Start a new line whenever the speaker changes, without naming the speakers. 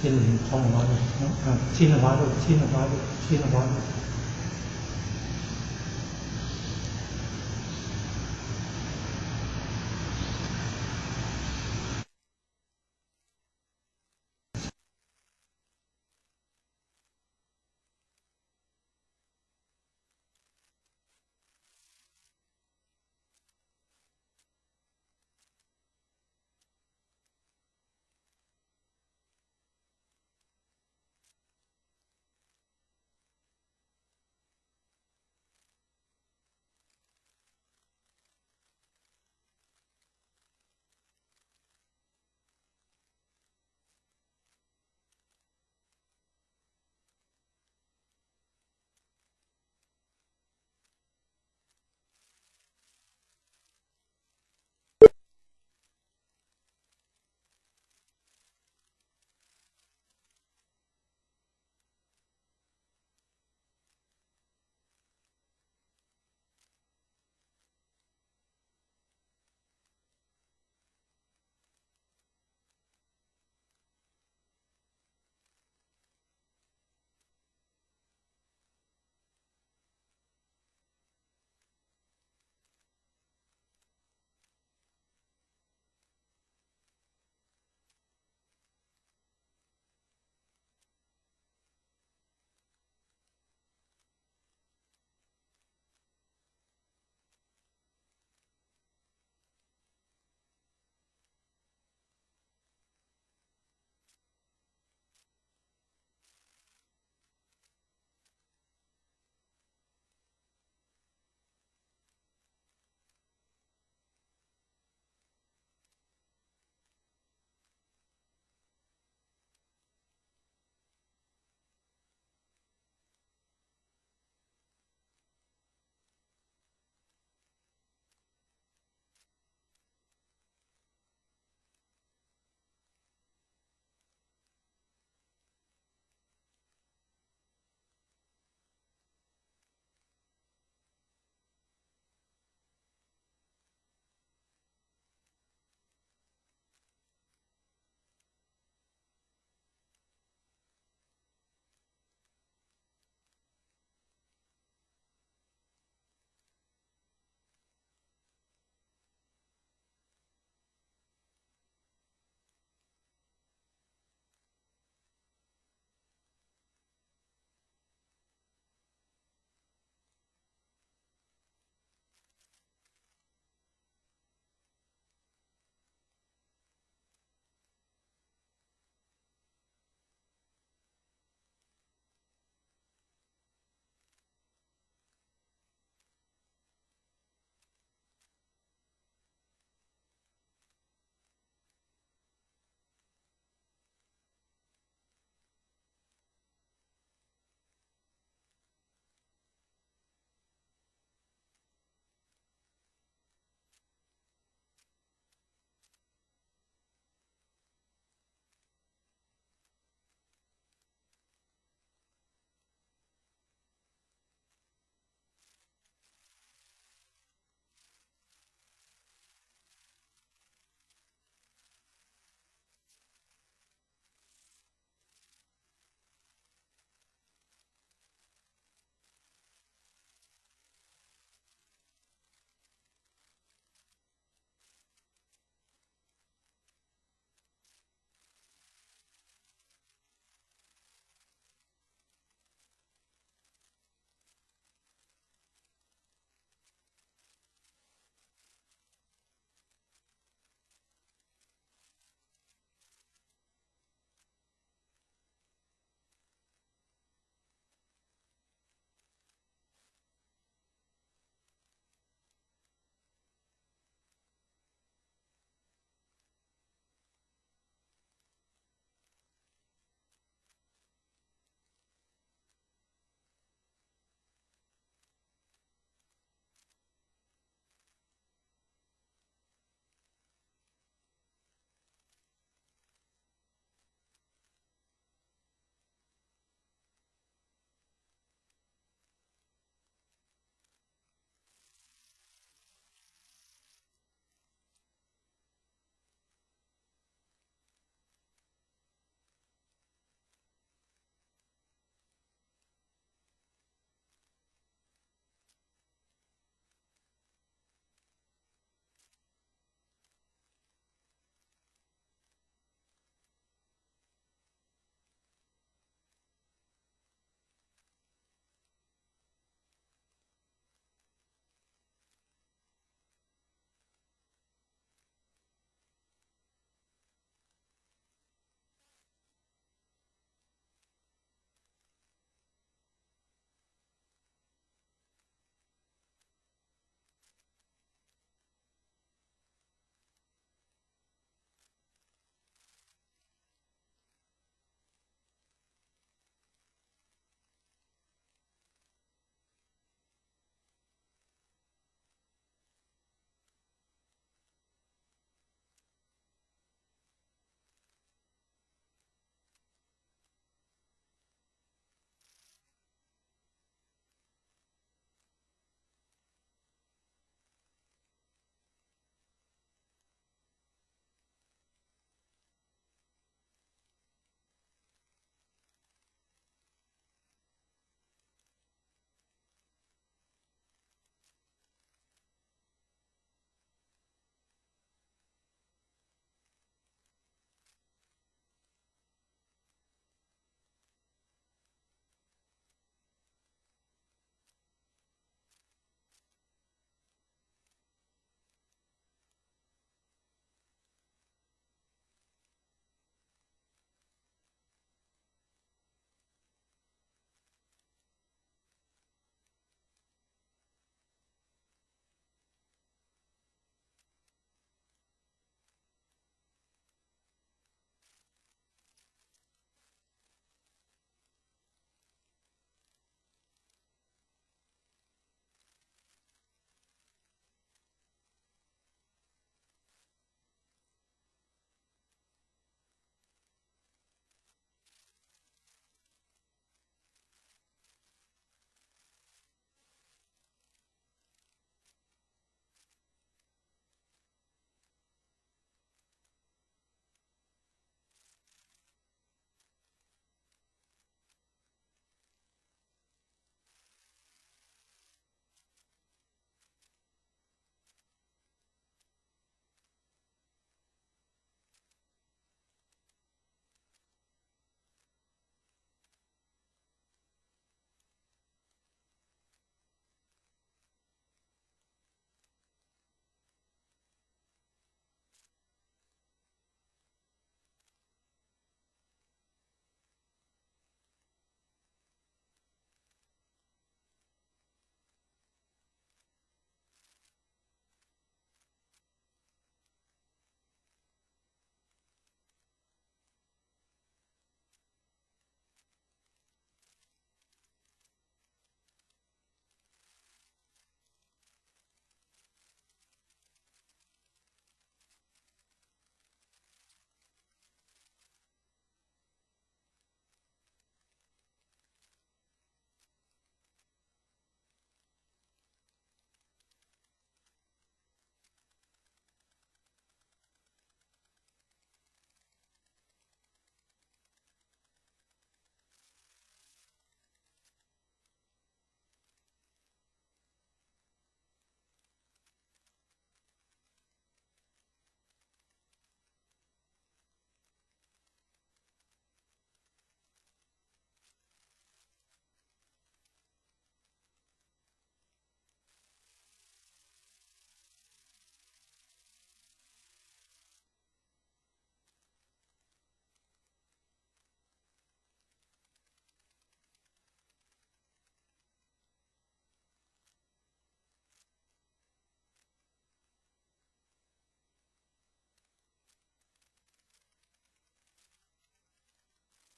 进了八嗯，嗯，进了八路，进了八路，进了八路。